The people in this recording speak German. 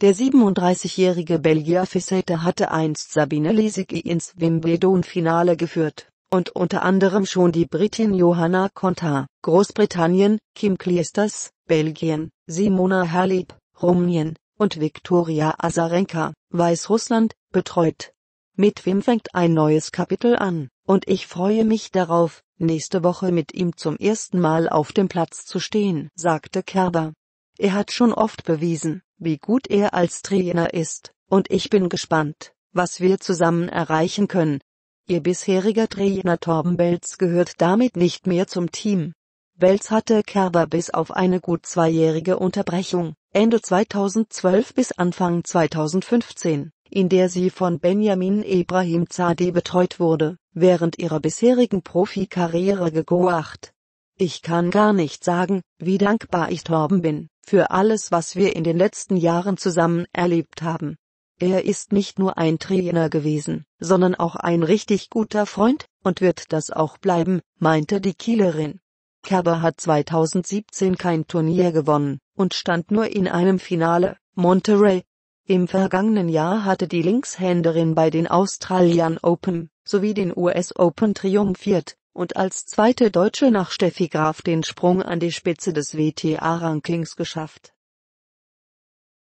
Der 37-jährige Belgier Fissete hatte einst Sabine Lisicki ins Wimbledon-Finale geführt und unter anderem schon die Britin Johanna Konta, Großbritannien, Kim Clijsters, Belgien, Simona Halep, Rumänien und Viktoria Azarenka, Weißrussland, betreut. Mit Wim fängt ein neues Kapitel an, und ich freue mich darauf, nächste Woche mit ihm zum ersten Mal auf dem Platz zu stehen, sagte Kerber. Er hat schon oft bewiesen, wie gut er als Trainer ist, und ich bin gespannt, was wir zusammen erreichen können. Ihr bisheriger Trainer Torben Belz gehört damit nicht mehr zum Team. Belz hatte Kerber bis auf eine gut zweijährige Unterbrechung, Ende 2012 bis Anfang 2015, in der sie von Benjamin Ibrahim Zadi betreut wurde, während ihrer bisherigen Profikarriere gegoacht. Ich kann gar nicht sagen, wie dankbar ich Torben bin, für alles was wir in den letzten Jahren zusammen erlebt haben. Er ist nicht nur ein Trainer gewesen, sondern auch ein richtig guter Freund, und wird das auch bleiben, meinte die Kielerin. Kerber hat 2017 kein Turnier gewonnen und stand nur in einem Finale, Monterey. Im vergangenen Jahr hatte die Linkshänderin bei den Australian Open sowie den US Open triumphiert und als zweite Deutsche nach Steffi Graf den Sprung an die Spitze des WTA-Rankings geschafft